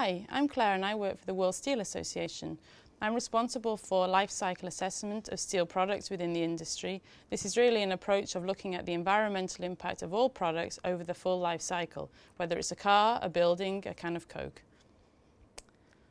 Hi, I'm Clare and I work for the World Steel Association. I'm responsible for life cycle assessment of steel products within the industry. This is really an approach of looking at the environmental impact of all products over the full life cycle, whether it's a car, a building, a can of Coke.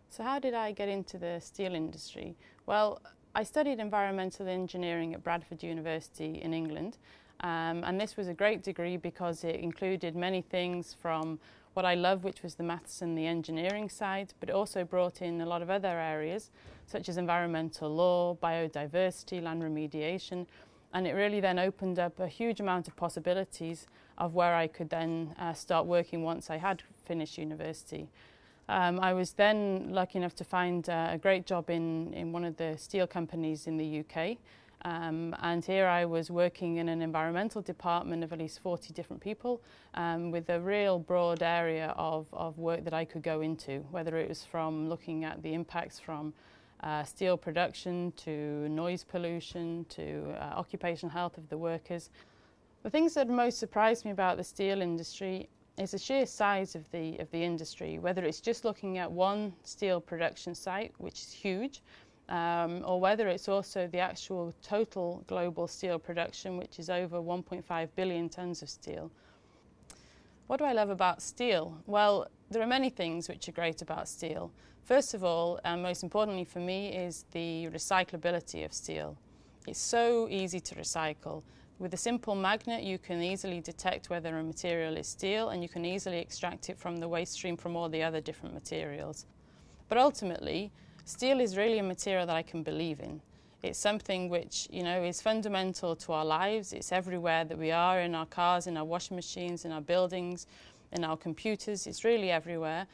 So how did I get into the steel industry? Well, I studied environmental engineering at Bradford University in England um, and this was a great degree because it included many things from what I love, which was the maths and the engineering side, but it also brought in a lot of other areas such as environmental law, biodiversity, land remediation, and it really then opened up a huge amount of possibilities of where I could then uh, start working once I had finished university. Um, I was then lucky enough to find uh, a great job in, in one of the steel companies in the UK. Um, and here I was working in an environmental department of at least 40 different people um, with a real broad area of, of work that I could go into, whether it was from looking at the impacts from uh, steel production to noise pollution to uh, occupational health of the workers. The things that most surprised me about the steel industry is the sheer size of the, of the industry, whether it's just looking at one steel production site, which is huge, um, or whether it's also the actual total global steel production, which is over 1.5 billion tonnes of steel. What do I love about steel? Well, there are many things which are great about steel. First of all, and most importantly for me, is the recyclability of steel. It's so easy to recycle. With a simple magnet, you can easily detect whether a material is steel and you can easily extract it from the waste stream from all the other different materials. But ultimately, steel is really a material that I can believe in. It's something which, you know, is fundamental to our lives. It's everywhere that we are, in our cars, in our washing machines, in our buildings, in our computers. It's really everywhere.